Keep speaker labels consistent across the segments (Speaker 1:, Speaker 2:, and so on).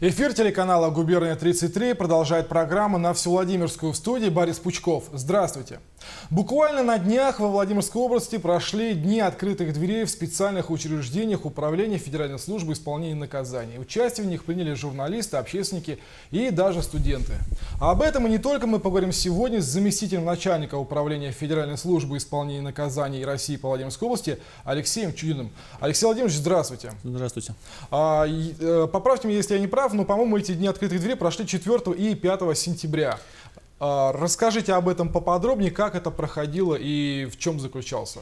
Speaker 1: Эфир телеканала «Губерния-33» продолжает программу на всю Владимирскую в студии Борис Пучков. Здравствуйте. Буквально на днях во Владимирской области прошли дни открытых дверей в специальных учреждениях Управления Федеральной службы исполнения наказаний. Участие в них приняли журналисты, общественники и даже студенты. Об этом и не только мы поговорим сегодня с заместителем начальника Управления Федеральной службы исполнения наказаний России по Владимирской области Алексеем Чудиным. Алексей Владимирович, здравствуйте.
Speaker 2: Здравствуйте.
Speaker 1: А, э, поправьте меня, если я не прав, но, по-моему, эти дни открытых дверей прошли 4 и 5 сентября. А, расскажите об этом поподробнее, как это проходило и в чем заключался.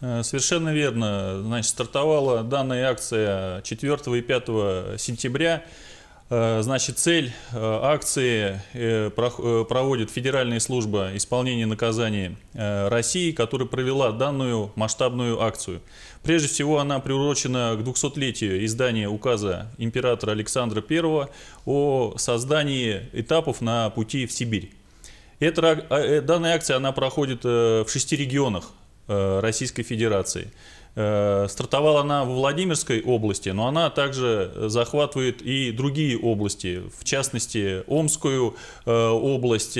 Speaker 2: Э, совершенно верно. Значит, стартовала данная акция 4 и 5 сентября. Э, значит, цель э, акции проводит Федеральная служба исполнения наказаний России, которая провела данную масштабную акцию. Прежде всего, она приурочена к 200-летию издания указа императора Александра I о создании этапов на пути в Сибирь. Эта, э, данная акция она проходит э, в шести регионах э, Российской Федерации. Стартовала она в Владимирской области, но она также захватывает и другие области, в частности Омскую область,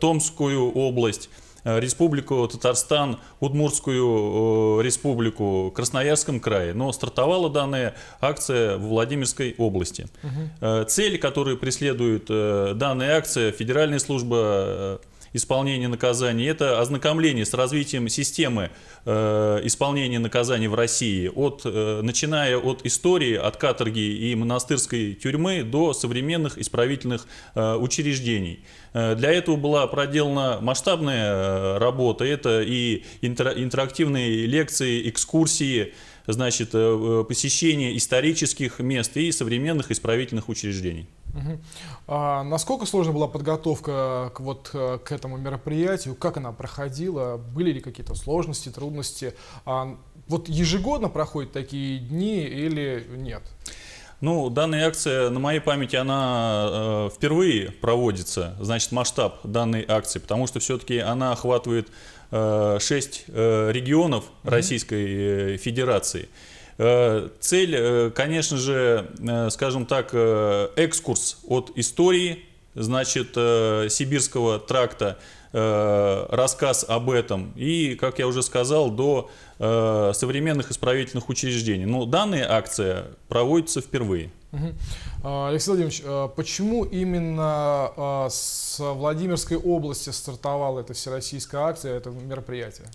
Speaker 2: Томскую область, Э, Республику Татарстан, Удмуртскую э, республику, Красноярском крае. Но стартовала данная акция в Владимирской области. Угу. Цель, которую преследует данная акция, Федеральная служба исполнения наказаний, это ознакомление с развитием системы э, исполнения наказаний в России, от, э, начиная от истории, от каторги и монастырской тюрьмы до современных исправительных э, учреждений. Для этого была проделана масштабная работа, это и интерактивные лекции, экскурсии, значит, посещение исторических мест и современных исправительных учреждений.
Speaker 1: Угу. А насколько сложна была подготовка к, вот, э, к этому мероприятию? Как она проходила? Были ли какие-то сложности, трудности? А вот ежегодно проходят такие дни или нет?
Speaker 2: Ну, данная акция, на моей памяти, она э, впервые проводится, значит, масштаб данной акции, потому что все-таки она охватывает э, 6 э, регионов Российской э, Федерации. Э, цель, э, конечно же, э, скажем так, экскурс от истории, значит, сибирского тракта, рассказ об этом и, как я уже сказал, до современных исправительных учреждений. Но данная акция проводится впервые.
Speaker 1: Алексей Владимирович, почему именно с Владимирской области стартовала эта всероссийская акция, это мероприятие?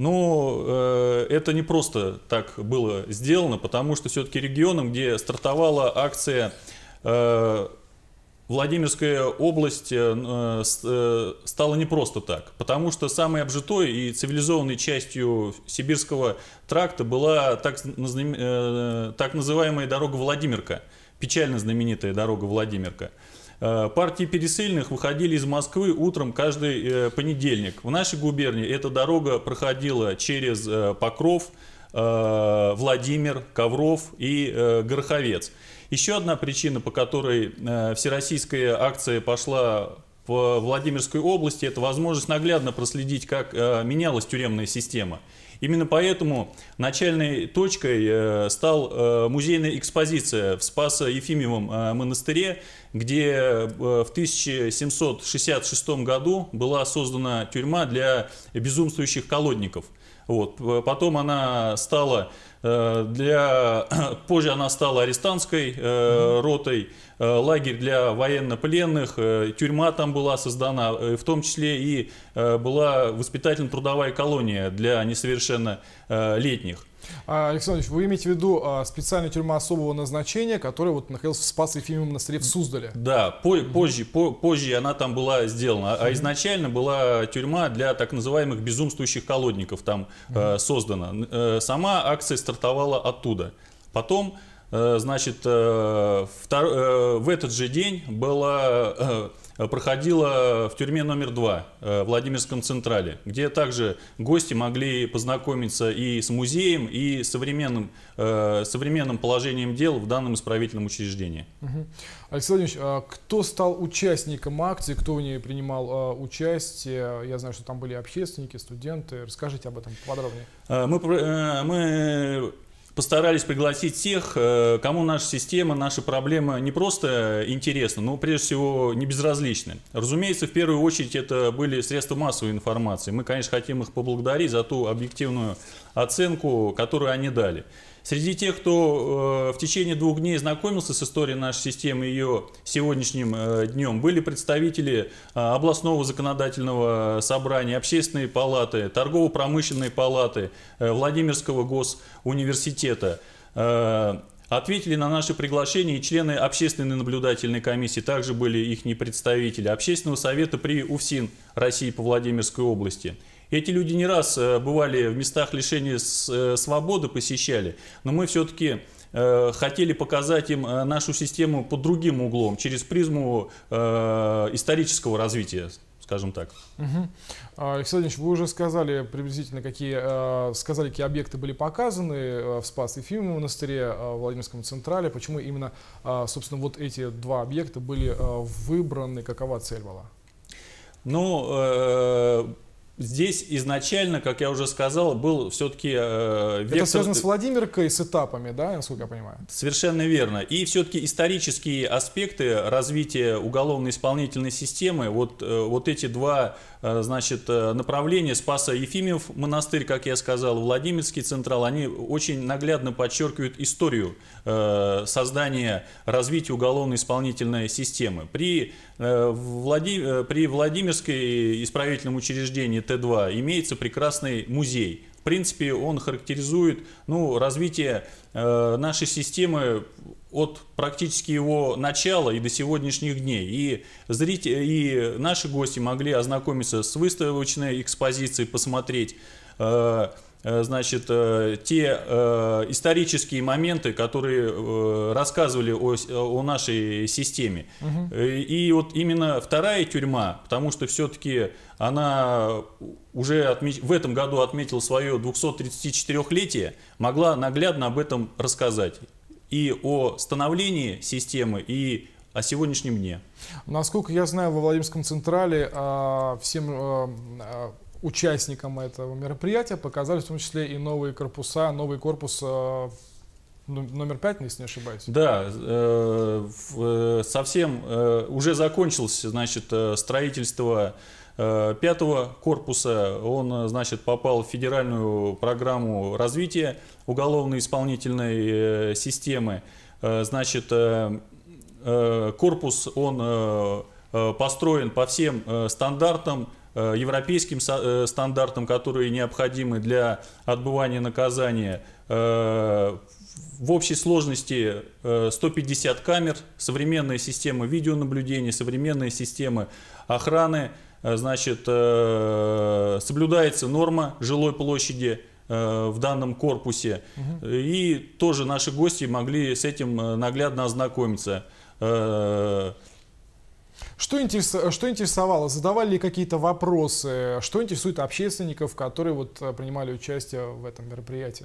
Speaker 2: Но э, это не просто так было сделано, потому что все-таки регионом, где стартовала акция э, Владимирская область э, э, стала не просто так, потому что самой обжитой и цивилизованной частью сибирского тракта была так, э, так называемая дорога Владимирка, печально знаменитая дорога Владимирка. Э, партии пересыльных выходили из Москвы утром каждый э, понедельник. В нашей губернии эта дорога проходила через э, Покров, Владимир, Ковров и Гороховец. Еще одна причина, по которой всероссийская акция пошла в Владимирской области, это возможность наглядно проследить, как менялась тюремная система. Именно поэтому начальной точкой э, стал э, музейная экспозиция в Спасо-Ефимовом э, монастыре, где в 1766 году была создана тюрьма для безумствующих колодников. Вот. Потом она стала для... Позже она стала арестантской ротой, лагерь для военнопленных, э, тюрьма там была создана, э, в том числе и была воспитательно-трудовая колония для несовершеннолетних.
Speaker 1: А, Александр вы имеете в виду а, специальную тюрьму особого назначения, которая вот находилась в Спас Ефимовом монастыре в Суздале?
Speaker 2: Да, по позже, по позже она там была сделана, а изначально была тюрьма для так называемых безумствующих колодников там э, создана. Сама акция стартовала оттуда. Потом Э, значит, э, э, в этот же день была, проходила в тюрьме номер два в Владимирском Централе, где также гости могли познакомиться и с музеем, и современным, современным положением дел в данном исправительном учреждении.
Speaker 1: Угу. Алексей Владимирович, а кто стал участником акции, кто в ней принимал участие? Я знаю, что там были общественники, студенты. Расскажите об этом подробнее.
Speaker 2: Мы, мы постарались пригласить тех, э, кому наша система, наши проблемы не просто интересны, но прежде всего не безразличны. Разумеется, в первую очередь это были средства массовой информации. Мы, конечно, хотим их поблагодарить за ту объективную оценку, которую они дали. Среди тех, кто э, в течение двух дней знакомился с историей нашей системы и ее сегодняшним э, днем, были представители э, областного законодательного собрания, общественной палаты, торгово-промышленной палаты, Владимирского госуниверситета. Ответили на наши приглашения и члены общественной наблюдательной комиссии, также были их представители, общественного совета при УФСИН России по Владимирской области. Эти люди не раз э, бывали в местах лишения э, свободы, посещали, но мы все-таки э, хотели показать им нашу систему под другим углом, через призму исторического развития скажем так.
Speaker 1: Угу. Алексей Владимирович, вы уже сказали приблизительно, какие, сказали, какие объекты были показаны в Спас Ефимовом монастыре, в Владимирском Централе. Почему именно, собственно, вот эти два объекта были выбраны, какова цель была?
Speaker 2: Ну, Здесь изначально, как я уже сказал, был все-таки
Speaker 1: э, вектор... Это связано с Владимиркой, с этапами, да, насколько я понимаю?
Speaker 2: Совершенно верно. И все-таки исторические аспекты развития уголовно-исполнительной системы, вот, э, вот эти два э, значит, э, направления, Спаса Ефимов монастырь, как я сказал, Владимирский Централ, они очень наглядно подчеркивают историю э, создания, развития уголовно-исполнительной системы. При, э, Влади... при Владимирской исправительном учреждении Т2 имеется прекрасный музей. В принципе, он характеризует ну, развитие э, нашей системы от практически его начала и до сегодняшних дней. И, зрители, и наши гости могли ознакомиться с выставочной экспозицией, посмотреть э, значит, э, те э, исторические моменты, которые рассказывали о, о нашей системе. Угу. И вот именно вторая тюрьма, потому что все-таки она уже отмеч... в этом году отметила свое 234-летие, могла наглядно об этом рассказать. И о становлении системы, и о сегодняшнем дне.
Speaker 1: Насколько я знаю, во Владимирском Централе а, всем а, участникам этого мероприятия показали в том числе и новые корпуса, новый корпус э, номер пять, если не ошибаюсь.
Speaker 2: Да, э, э, совсем уже закончилось, значит, строительство пятого корпуса. Он, значит, попал в федеральную программу развития уголовно-исполнительной системы. Значит, корпус, он построен по всем стандартам европейским э, стандартам, которые необходимы для отбывания наказания. Э, в общей сложности 150 камер, современная система видеонаблюдения, современная система охраны. Значит, соблюдается норма жилой площади в данном корпусе. Угу. И тоже наши гости могли с этим наглядно ознакомиться.
Speaker 1: Что, интерес, что интересовало? Задавали ли какие-то вопросы? Что интересует общественников, которые вот э, принимали участие в этом мероприятии?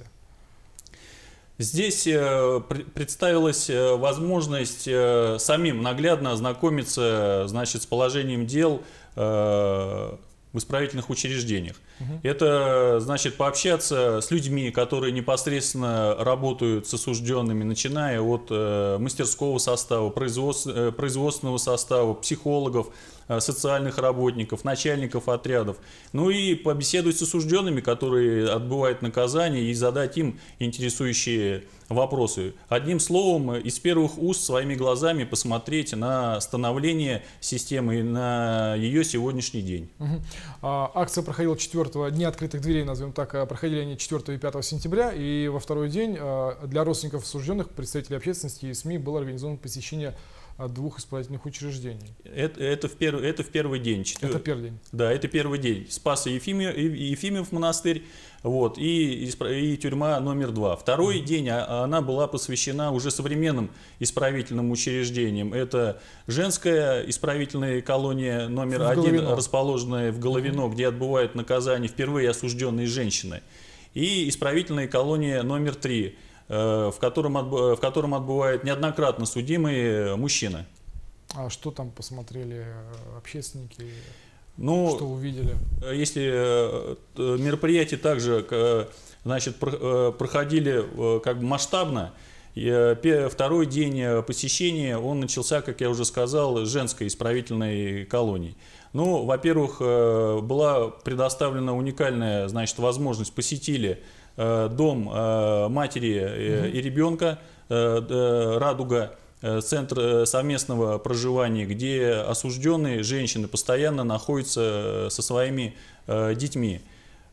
Speaker 2: Здесь э, представилась э, возможность самим наглядно ознакомиться значит, с положением дел в исправительных учреждениях. Угу. Это значит пообщаться с людьми, которые непосредственно работают с осужденными, начиная от э, мастерского состава, производств, э, производственного состава, психологов, социальных работников, начальников отрядов. Ну и побеседовать с осужденными, которые отбывают наказание, и задать им интересующие вопросы. Одним словом, из первых уст своими глазами посмотреть на становление системы и на ее сегодняшний день.
Speaker 1: Угу. А, акция проходила 4 дня открытых дверей, назовем так, а проходили они 4 и 5 сентября, и во второй день а, для родственников осужденных, представителей общественности и СМИ было организовано посещение двух исправительных учреждений.
Speaker 2: Это, это, в, перв, это в первый день.
Speaker 1: Четвер... Это первый день.
Speaker 2: Да, это первый день. Спаса Ефимия, Ефимов монастырь вот, и, и, и тюрьма номер два. Второй mm-hmm. день а, она была посвящена уже современным исправительным учреждениям. Это женская исправительная колония номер в один, Головино. расположенная в Головино, mm-hmm. где отбывают наказание впервые осужденные женщины. И исправительная колония номер три в котором, в котором отбывает неоднократно судимые мужчины.
Speaker 1: А что там посмотрели э, общественники? Ну, что увидели?
Speaker 2: Если мероприятия также значит, проходили как бы масштабно, Второй день посещения, он начался, как я уже сказал, с женской исправительной колонии. Ну, во-первых, была предоставлена уникальная, значит, возможность, посетили дом матери и ребенка, «Радуга», Э, центр э, совместного проживания, где осужденные женщины постоянно находятся э, со своими детьми.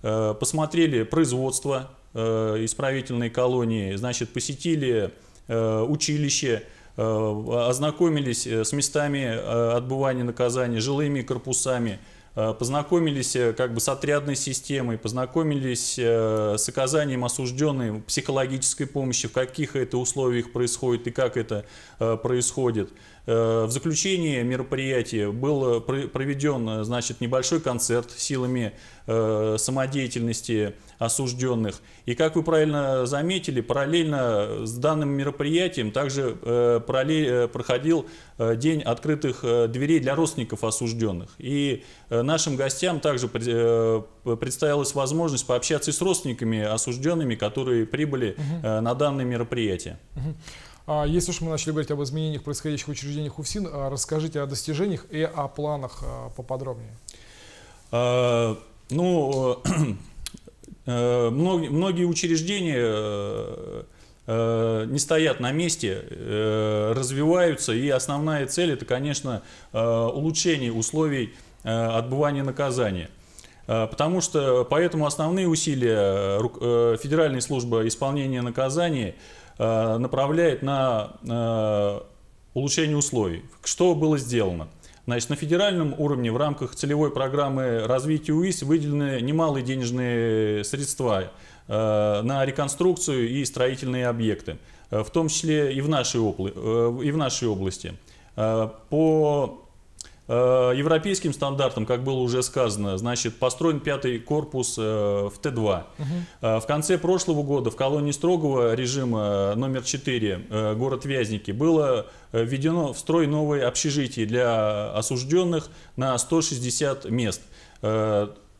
Speaker 2: Посмотрели производство исправительной колонии, значит, посетили училище, ознакомились с местами отбывания наказания, жилыми корпусами, познакомились как бы с отрядной системой, познакомились с оказанием осужденной психологической помощи, в каких это условиях происходит и как это происходит. Э, в заключении мероприятия был проведен значит, небольшой концерт силами э, самодеятельности осужденных. И как вы правильно заметили, параллельно с данным мероприятием также э, проходил день открытых дверей для родственников осужденных. И нашим гостям также представилась возможность пообщаться с родственниками осужденными, которые прибыли угу. на данное мероприятие.
Speaker 1: Угу. А если уж мы начали говорить об изменениях, происходящих в учреждениях УФСИН, а расскажите о достижениях и о планах а, поподробнее.
Speaker 2: Ну, э, многие, многие учреждения э, э, не стоят на месте, развиваются, и основная цель это, конечно, улучшение условий отбывания наказания. Потому что поэтому основные усилия Федеральной службы исполнения наказаний – Э, направляет на э, улучшение условий. Что было сделано? Значит, на федеральном уровне в рамках целевой программы развития УИС выделены немалые денежные средства э, на реконструкцию и строительные объекты, в том числе и в нашей, области. По Э, европейским стандартам, как было уже сказано, значит, построен пятый корпус э, в Т-2. Угу. В конце прошлого года в колонии строгого режима номер 4, город Вязники, было введено в строй новое общежитие для осужденных на 160 мест.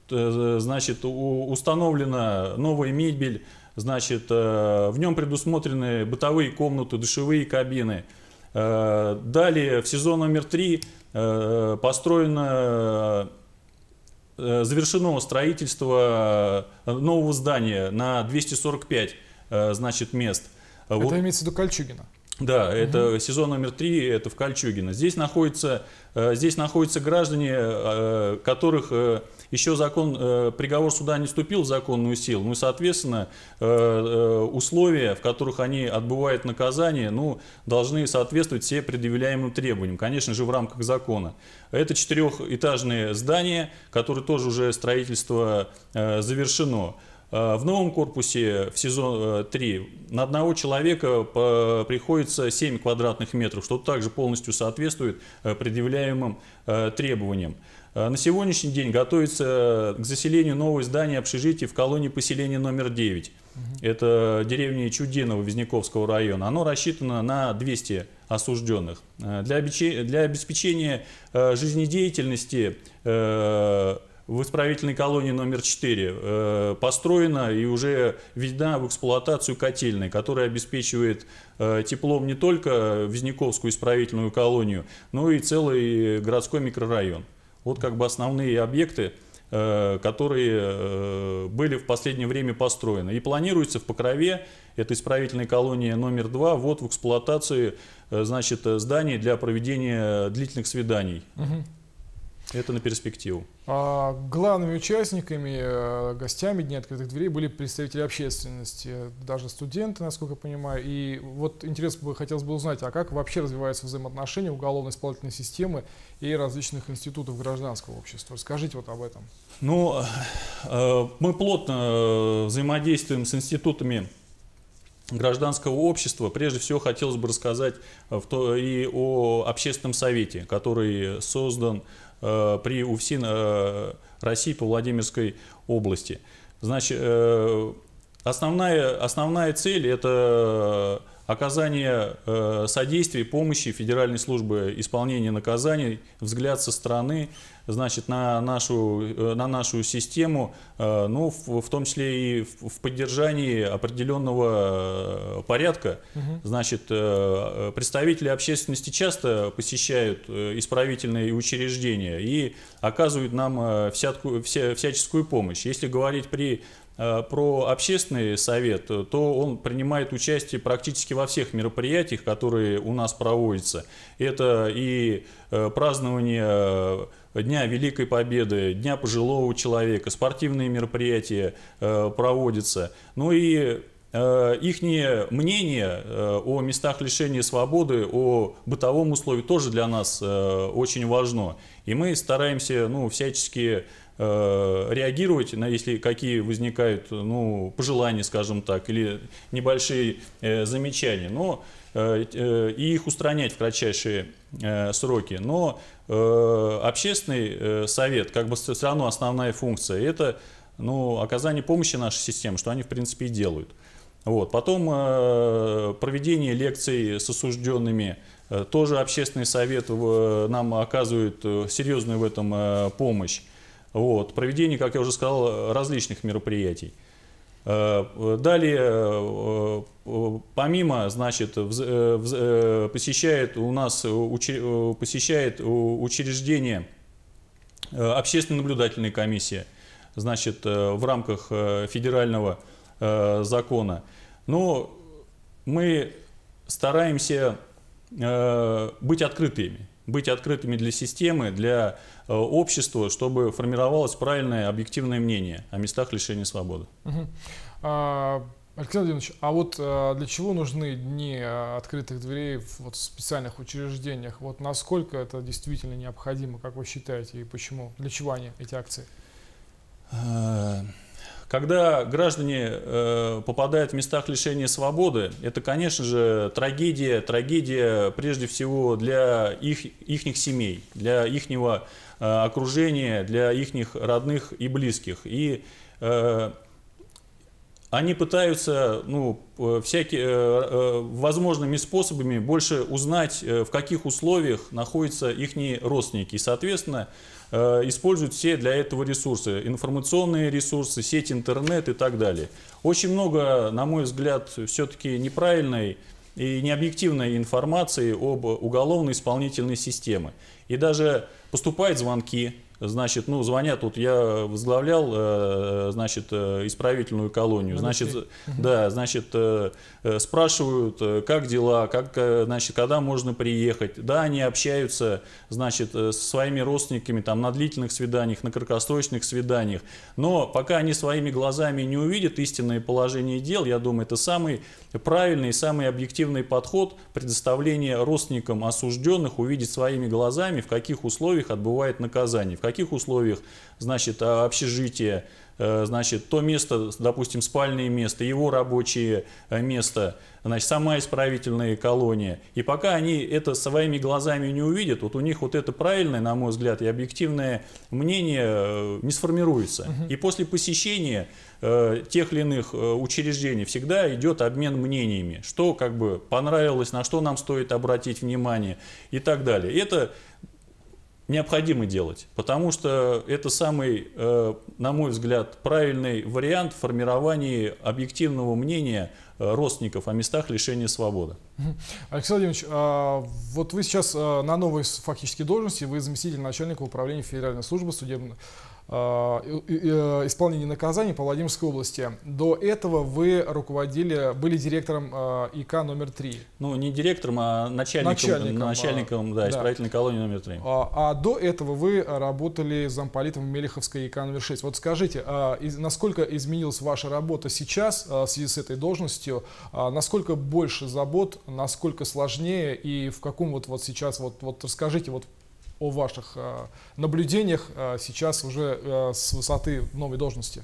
Speaker 2: Значит, установлена новая мебель, значит, в нем предусмотрены бытовые комнаты, душевые кабины. Далее, в сезон номер 3 Э, построено э, завершено строительство э, нового здания на 245 значит, мест.
Speaker 1: Это вот. имеется в виду Кольчугина?
Speaker 2: Да, угу. это сезон номер три, это в Кольчугино. Здесь находятся, здесь находятся граждане, которых еще закон, э, приговор суда не вступил в законную силу, ну и, соответственно, э, э, условия, в которых они отбывают наказание, ну, должны соответствовать все предъявляемым требованиям, конечно же, в рамках закона. Это четырехэтажные здания, которые тоже уже строительство завершено. В новом корпусе в сезон 3 на одного человека приходится 7 квадратных метров, что также полностью соответствует предъявляемым требованиям. Э, на сегодняшний день готовится к заселению новое здание общежития в колонии поселения номер 9. Это деревня Чудиново Визняковского района. Оно рассчитано на 200 осужденных. Э, для обеспечения э, жизнедеятельности в исправительной колонии номер 4 построена и уже введена в эксплуатацию котельной, которая обеспечивает теплом не только Визняковскую исправительную колонию, но и целый городской микрорайон. Вот как бы основные объекты, э, которые э, были в последнее время построены. И планируется в Покрове, это исправительная колония номер два, вот в эксплуатации э, значит, зданий для проведения длительных свиданий. Угу. Это на перспективу.
Speaker 1: А главными участниками, э, гостями Дня открытых дверей были представители общественности, даже студенты, насколько я понимаю. И вот интересно бы хотелось бы узнать, а как вообще развиваются взаимоотношения уголовно-исполнительной системы и различных институтов гражданского общества? Скажите вот об этом.
Speaker 2: Ну, э, мы плотно э, взаимодействуем с институтами гражданского общества. Прежде всего хотелось бы рассказать и о общественном совете, который создан при УФСИН э, России по Владимирской области. Значит, э, основная, основная цель – это оказание э, содействия, помощи Федеральной службы исполнения наказаний, взгляд со стороны, значит, на нашу, э, на нашу систему, э, ну, в, в том числе и в, в поддержании определенного э, порядка. Угу. Значит, представители общественности часто посещают исправительные учреждения и оказывают нам всякую, вся, всяческую помощь. Если говорить при про общественный совет, то он принимает участие практически во всех мероприятиях, которые у нас проводятся. Это и э, празднование э, Дня Великой Победы, Дня пожилого человека, спортивные мероприятия проводятся. Ну и их мнение о местах лишения свободы, о бытовом условии тоже для нас очень важно. И мы стараемся ну, всячески Э, реагировать на если какие возникают ну, пожелания, скажем так, или небольшие э, замечания, но э, и их устранять в кратчайшие сроки. Но общественный совет, как бы все равно основная функция, это ну, оказание помощи нашей системе, что они в принципе и делают. Вот. Потом проведение лекций с осужденными, тоже общественный совет нам оказывает серьезную в этом помощь. Вот. Проведение, как я уже сказал, различных мероприятий. Э, далее, э, э, помимо, значит, посещает у нас посещает учреждение общественная наблюдательная комиссия, значит, в рамках федерального закона. Но мы стараемся быть открытыми быть открытыми для системы, для э, общества, чтобы формировалось правильное объективное мнение о местах лишения свободы.
Speaker 1: Угу. А, Александр Владимирович, а вот а, для чего нужны дни а, открытых дверей в, вот, в специальных учреждениях? Вот насколько это действительно необходимо, как вы считаете, и почему? Для чего они, эти акции?
Speaker 2: Э, когда граждане э, попадают в местах лишения свободы, это, конечно же, трагедия, трагедия прежде всего для их ихних семей, для ихнего э, окружения, для ихних родных и близких. И э, они пытаются ну, всякие, э, э, возможными способами больше узнать, в каких условиях находятся их родственники. И, соответственно, используют все для этого ресурсы. Информационные ресурсы, сеть интернет и так далее. Очень много, на мой взгляд, все-таки неправильной и необъективной информации об уголовно-исполнительной системе. И даже поступают звонки Значит, ну, звонят, тут я возглавлял, э, значит, э, исправительную колонию. Значит, да, значит, э, спрашивают, как дела, как, значит, когда можно приехать. Да, они общаются, значит, со своими родственниками там на длительных свиданиях, на краткосрочных свиданиях. Но пока они своими глазами не увидят истинное положение дел, я думаю, это самый правильный и самый объективный подход предоставления родственникам осужденных увидеть своими глазами, в каких условиях отбывает наказание, в каких условиях, значит, общежитие, э, значит, то место, допустим, спальное место, его рабочее э, место, значит, сама исправительная колония. И пока они это своими глазами не увидят, вот у них вот это правильное, на мой взгляд, и объективное мнение э, не сформируется. Угу. И после посещения э, тех или иных учреждений всегда идет обмен мнениями, что как бы понравилось, на что нам стоит обратить внимание и так далее. Это необходимо делать, потому что это самый, э, на мой взгляд, правильный вариант формирования объективного мнения э, родственников о местах лишения свободы.
Speaker 1: Александр Владимирович, а, вот вы сейчас э, на новой фактически должности, вы заместитель начальника управления Федеральной службы судебной исполнения наказаний по Владимирской области. До этого вы руководили, были директором э, ИК номер 3.
Speaker 2: Ну, не директором, а начальником, начальником, начальником да, да. исправительной колонии номер 3.
Speaker 1: А, а до этого вы работали замполитом Мелеховской ИК номер 6. Вот скажите, а, насколько изменилась ваша работа сейчас в связи с этой должностью? Насколько больше забот, насколько сложнее и в каком вот, вот сейчас, вот, вот расскажите вот о ваших э, наблюдениях э, сейчас уже э, с высоты новой должности.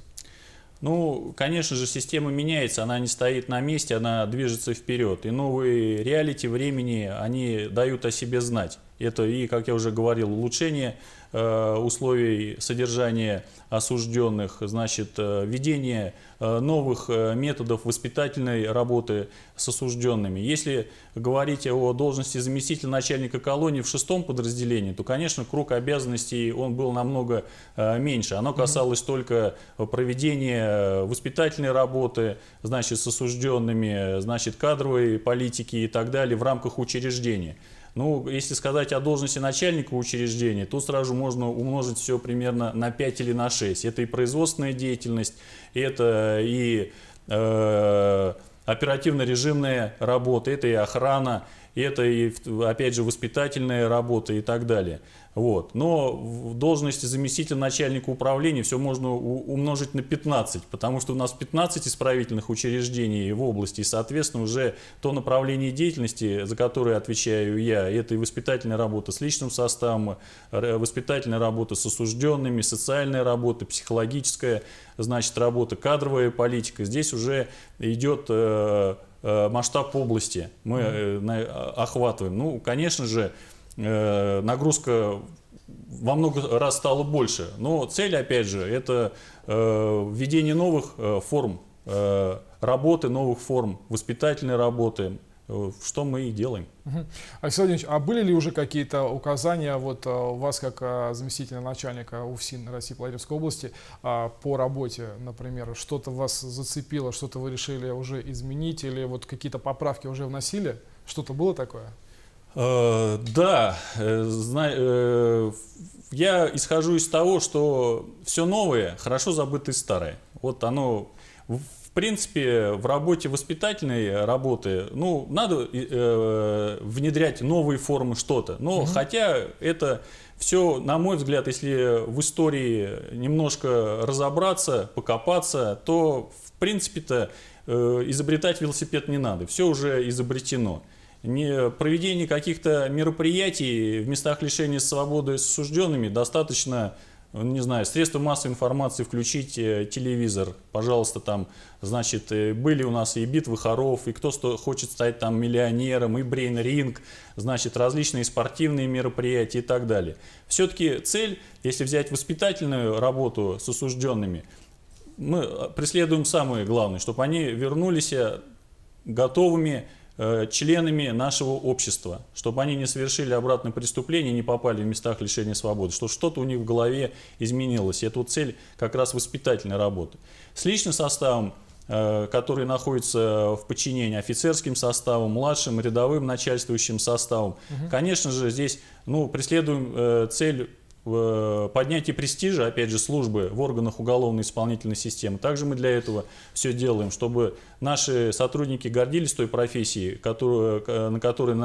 Speaker 2: Ну, конечно же, система меняется, она не стоит на месте, она движется вперед. И новые реалити времени, они дают о себе знать. Это и, как я уже говорил, улучшение условий содержания осужденных, значит, э, введение э, новых методов воспитательной работы с осужденными. Если говорить о должности заместителя начальника колонии в шестом подразделении, то, конечно, круг обязанностей он был намного меньше. Оно касалось только проведения воспитательной работы, значит, с осужденными, значит, кадровой политики и так далее в рамках учреждения. Ну, если сказать о должности начальника учреждения, то сразу можно умножить все примерно на 5 или на 6. Это и производственная деятельность, это и э, оперативно-режимная работа, это и охрана, это и, опять же, воспитательная работа и так далее. Вот. Но в должности заместителя начальника управления все можно умножить на 15, потому что у нас 15 исправительных учреждений в области, и, соответственно, уже то направление деятельности, за которое отвечаю я, это и воспитательная работа с личным составом, воспитательная работа с осужденными, социальная работа, психологическая, значит, работа, кадровая политика. Здесь уже идет э, масштаб области, мы э, охватываем. Ну, конечно же, Э, нагрузка во много раз стала больше. Но цель, опять же, это э, введение новых э, форм работы, новых форм воспитательной работы, что мы и делаем.
Speaker 1: Угу. Алексей Владимирович, а были ли уже какие-то указания вот у вас, как заместителя начальника УФСИН России Владимирской области, по работе, например, что-то вас зацепило, что-то вы решили уже изменить или вот какие-то поправки уже вносили? Что-то было такое?
Speaker 2: Э, да, э, э, я исхожу из того, что все новое хорошо забыто старое. Вот оно, в принципе, в работе воспитательной работы, ну, надо внедрять новые формы что-то. Но угу. хотя это все, на мой взгляд, если в истории немножко разобраться, покопаться, то, в принципе-то, изобретать велосипед не надо. Все уже изобретено не, проведение каких-то мероприятий в местах лишения свободы с осужденными достаточно, не знаю, средства массовой информации включить э, телевизор, пожалуйста, там, значит, э, были у нас и битвы хоров, и кто хочет стать там миллионером, и брейн-ринг, значит, различные спортивные мероприятия и так далее. Все-таки цель, если взять воспитательную работу с осужденными, мы преследуем самое главное, чтобы они вернулись э, готовыми Э, членами нашего общества, чтобы они не совершили обратное преступление, не попали в местах лишения свободы, что что-то у них в голове изменилось. И это вот цель как раз воспитательной работы. С личным составом э, который находится в подчинении офицерским составом, младшим, рядовым начальствующим составом. Угу. Конечно же, здесь ну, преследуем э, цель Э, поднятие престижа, опять же, службы в органах уголовно-исполнительной системы. Также мы для этого все делаем, чтобы наши сотрудники гордились той профессией, которую, на которой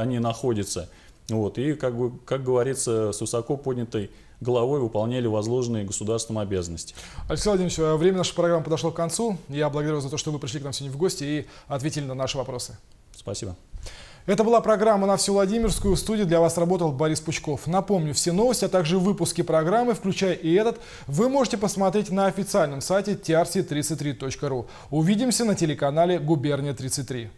Speaker 2: они находятся. Вот, и, как, бы, как говорится, с высоко поднятой головой выполняли возложенные государством обязанности.
Speaker 1: Алексей Владимирович, э, время нашей программы подошло к концу. Я благодарю вас за то, что вы пришли к нам сегодня в гости и ответили на наши вопросы.
Speaker 2: Спасибо.
Speaker 1: Это была программа «На всю Владимирскую». В студии для вас работал Борис Пучков. Напомню, все новости, а также выпуски программы, включая и этот, вы можете посмотреть на официальном сайте trc33.ru. Увидимся на телеканале «Губерния 33».